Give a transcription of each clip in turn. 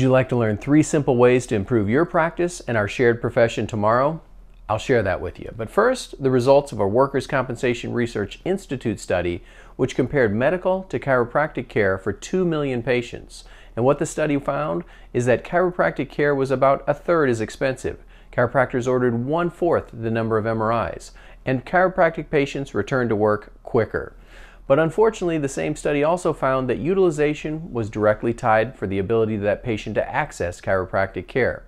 Would you like to learn three simple ways to improve your practice and our shared profession tomorrow? I'll share that with you. But first, the results of a Workers' Compensation Research Institute study which compared medical to chiropractic care for 2 million patients. And what the study found is that chiropractic care was about a third as expensive. Chiropractors ordered one fourth the number of MRIs, and chiropractic patients returned to work quicker. But unfortunately, the same study also found that utilization was directly tied for the ability of that patient to access chiropractic care.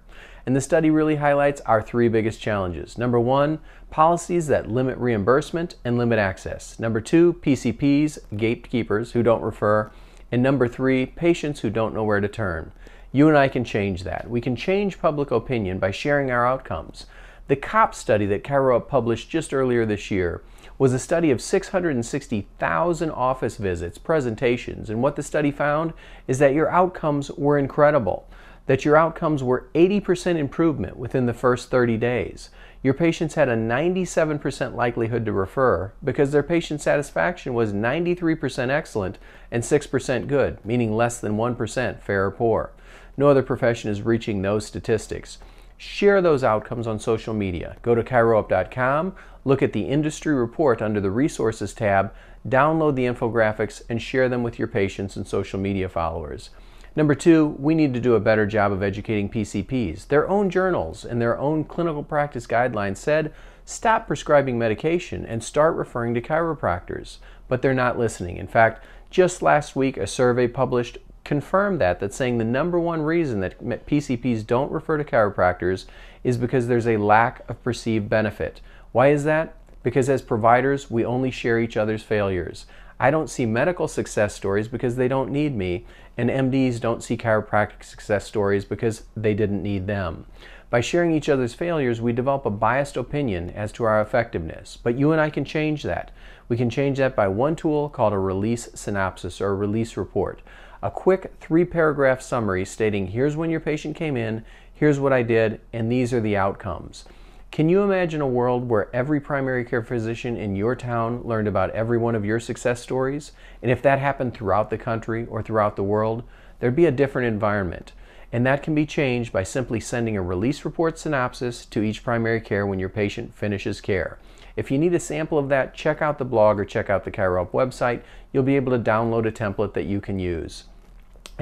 And the study really highlights our three biggest challenges. Number one, policies that limit reimbursement and limit access. Number two, PCPs, gatekeepers who don't refer. And number three, patients who don't know where to turn. You and I can change that. We can change public opinion by sharing our outcomes. The COP study that ChiroUp published just earlier this year was a study of 660,000 office visits, presentations, and what the study found is that your outcomes were incredible, that your outcomes were 80% improvement within the first 30 days. Your patients had a 97% likelihood to refer because their patient satisfaction was 93% excellent and 6% good, meaning less than 1% fair or poor. No other profession is reaching those statistics. Share those outcomes on social media. Go to chiroup.com, look at the industry report under the resources tab, download the infographics, and share them with your patients and social media followers. Number two, we need to do a better job of educating PCPs. Their own journals and their own clinical practice guidelines said stop prescribing medication and start referring to chiropractors. But they're not listening. In fact, just last week, a survey published confirmed that, that saying the number one reason that PCPs don't refer to chiropractors is because there's a lack of perceived benefit. Why is that? Because as providers, we only share each other's failures. I don't see medical success stories because they don't need me, and MDs don't see chiropractic success stories because they didn't need them. By sharing each other's failures, we develop a biased opinion as to our effectiveness. But you and I can change that. We can change that by one tool called a release synopsis or a release report a quick three paragraph summary stating here's when your patient came in, here's what I did, and these are the outcomes. Can you imagine a world where every primary care physician in your town learned about every one of your success stories? And if that happened throughout the country or throughout the world, there'd be a different environment. And that can be changed by simply sending a release report synopsis to each primary care when your patient finishes care. If you need a sample of that, check out the blog or check out the ChiroUp website. You'll be able to download a template that you can use.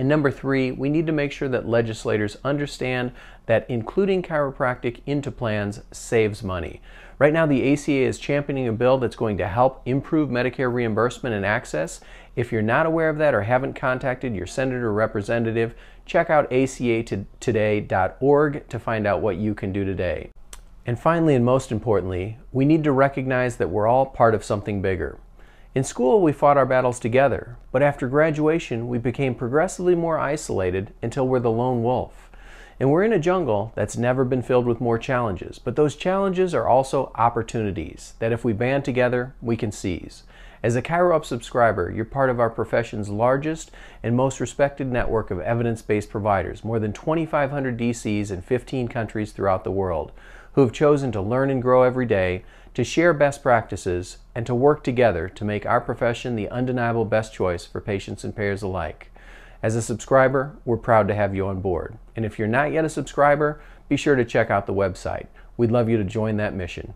And number three, we need to make sure that legislators understand that including chiropractic into plans saves money. Right now, the ACA is championing a bill that's going to help improve Medicare reimbursement and access. If you're not aware of that or haven't contacted your senator or representative, check out acatoday.org to find out what you can do today. And finally, and most importantly, we need to recognize that we're all part of something bigger. In school, we fought our battles together, but after graduation, we became progressively more isolated until we're the lone wolf. And we're in a jungle that's never been filled with more challenges, but those challenges are also opportunities that if we band together, we can seize. As a ChiroUp subscriber, you're part of our profession's largest and most respected network of evidence-based providers, more than 2,500 DCs in 15 countries throughout the world, who have chosen to learn and grow every day to share best practices, and to work together to make our profession the undeniable best choice for patients and payers alike. As a subscriber, we're proud to have you on board. And if you're not yet a subscriber, be sure to check out the website. We'd love you to join that mission.